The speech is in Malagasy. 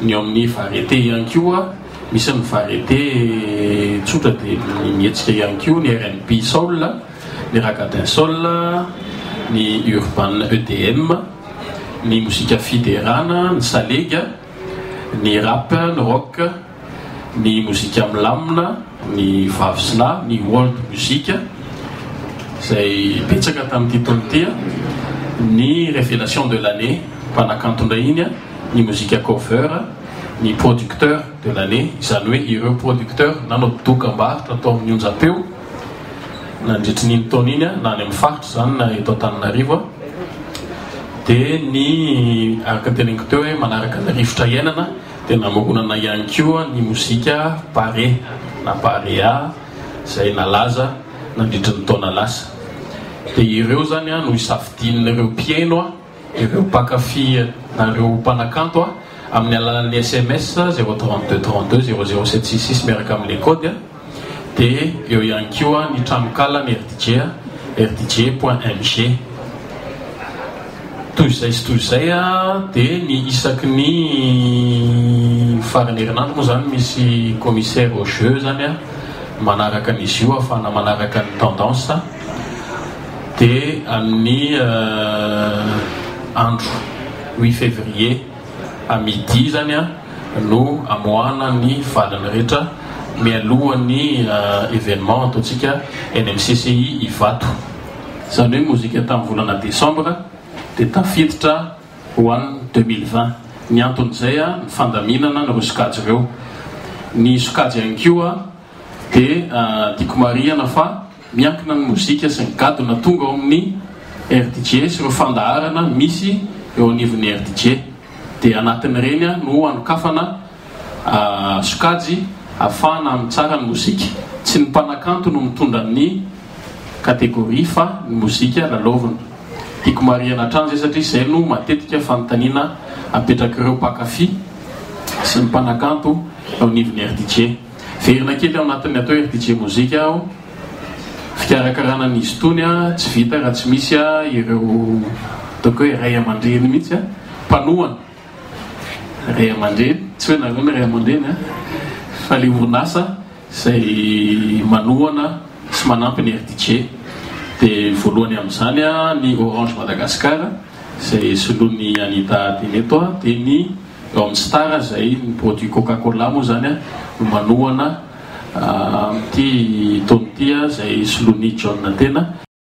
Ny eo amin'ny variété ihany koa, misy ny variété tsotra dia mihetsika ihany koa ny rnb soul, ny raggatin soul, ny urban EDM, ny mozika fiderana, ny salegy, ny rap, ny rock, ny mozika milamina, ny vavy sy lahy, ny world music izay betsaka tamin'ity taona ity, ny révélation de l'année mpanakanto indray iny. ny mozika cover, ny producteur de l'année, izany hoe ireo producteurs nanao dokam-barotra tao amin'ny onjam-peo nandritry iny taona iny, na any amin'ny faritra izany na eto Antananarivo, dia ny araka ny teneniko teo hoe manaraka ny rivotra iainana dia namoronana ihany koa ny mozika Barea na Barea izay nalaza nandritry ny taona lasa. Dia ireo izany no hisafidian'ireo mpihaino Ireo mpankafy nareo mpanakanto a amin'ny alalan'ny sms 032 32 00766 miaraka amin'ilay kaody a dia eo ihany koa ny tranonkala ny rdj a rdj point mg toy izay sy toy izay a dia ny isaky ny faran'ny herinandro moa izany misy commissaire au jeu izany a manaraka an'izy io ahafahana manaraka ny tendance dia amin'ny andro huit février à midi izany no amoahana ny valiny rehetra mialohan'ny événement ataontsika eny amin'ny CCI Ivato. Izany hoe mozika tamin'ny volana desambra dia tafiditra ho an'ny deux mille vingt. Ny anton'izay ny fandaminana an'ireo sokajy ireo. Ny sokajy ihany koa. Dia tiako marihana fa miankina ny mozika sy ny gadona tonga ao amin'ny rdg sy ireo fandaharana misy eo anivon'ny rdg. Dia anatin'ireny no hanokafana sokajy hahafahana amin'ny tsara ny mozika. Tsy ny mpanakanto no mitondra ny kategoria fa ny mozika lalaovina. Tiako marihana hatrany izay satria izay no matetika fanontaniana apetrak'ireo mpankafy sy ny mpanakanto eo anivon'ny rdg. Verina kely ao anatin'ny atao hoe rdg Mozika aho. Fikarakarana an'izy itony tsy vita raha tsy misy ireo ataoko hoe ray aman-dreny mihitsy mpanohana. Ray aman-dreny, tsy hoe nareo ny ray aman-dreny an! fa ilay orinasa izay manohana sy manampy ny rdg. Dia voalohany amin'izany ny Orange Madagascar. Izay soloin'i Anita teny eto a, dia ny eo amin'ny Star izay ny produit Coca Cola moa izany no manohana amin'ity taona ity izay soloin'i John Tena.